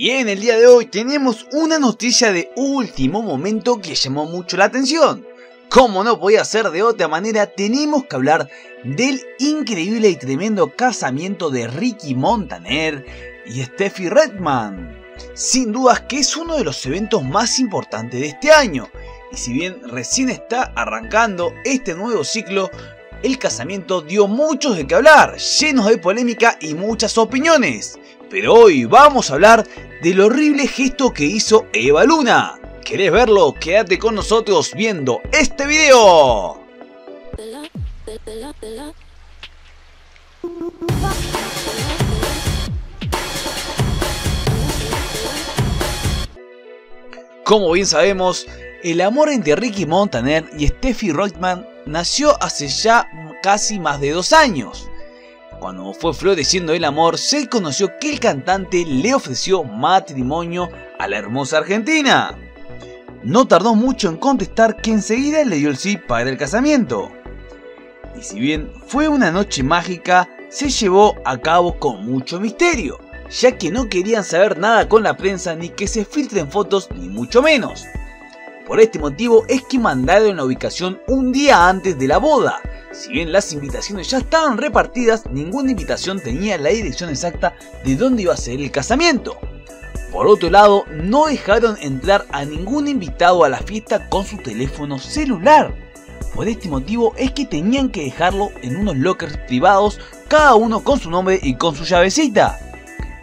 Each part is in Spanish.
Y en el día de hoy tenemos una noticia de último momento que llamó mucho la atención. Como no podía ser de otra manera, tenemos que hablar del increíble y tremendo casamiento de Ricky Montaner y Steffi Redman. Sin dudas que es uno de los eventos más importantes de este año. Y si bien recién está arrancando este nuevo ciclo, el casamiento dio muchos de qué hablar, llenos de polémica y muchas opiniones. Pero hoy vamos a hablar del horrible gesto que hizo Eva Luna. ¿Querés verlo? Quédate con nosotros viendo este video. Como bien sabemos, el amor entre Ricky Montaner y Steffi Reutemann nació hace ya casi más de dos años. Cuando fue floreciendo el amor, se conoció que el cantante le ofreció matrimonio a la hermosa Argentina. No tardó mucho en contestar que enseguida le dio el sí para el casamiento. Y si bien fue una noche mágica, se llevó a cabo con mucho misterio, ya que no querían saber nada con la prensa ni que se filtren fotos ni mucho menos. Por este motivo es que mandaron la ubicación un día antes de la boda. Si bien las invitaciones ya estaban repartidas, ninguna invitación tenía la dirección exacta de dónde iba a ser el casamiento. Por otro lado, no dejaron entrar a ningún invitado a la fiesta con su teléfono celular. Por este motivo es que tenían que dejarlo en unos lockers privados, cada uno con su nombre y con su llavecita.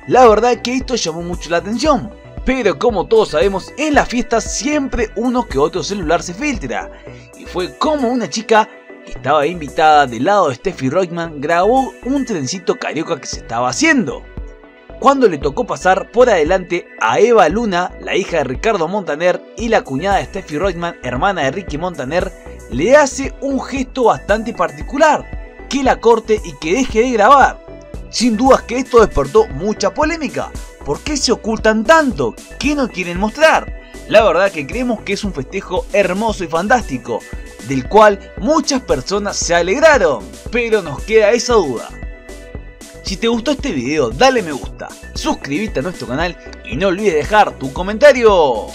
La verdad que esto llamó mucho la atención, pero como todos sabemos, en las fiestas siempre uno que otro celular se filtra. Y fue como una chica que estaba invitada del lado de Steffi Reutemann grabó un trencito carioca que se estaba haciendo. Cuando le tocó pasar por adelante a Eva Luna, la hija de Ricardo Montaner y la cuñada de Steffi Reutemann, hermana de Ricky Montaner, le hace un gesto bastante particular, que la corte y que deje de grabar. Sin dudas que esto despertó mucha polémica, ¿Por qué se ocultan tanto? ¿Qué no quieren mostrar? La verdad que creemos que es un festejo hermoso y fantástico, del cual muchas personas se alegraron, pero nos queda esa duda. Si te gustó este video, dale me gusta, suscríbete a nuestro canal y no olvides dejar tu comentario.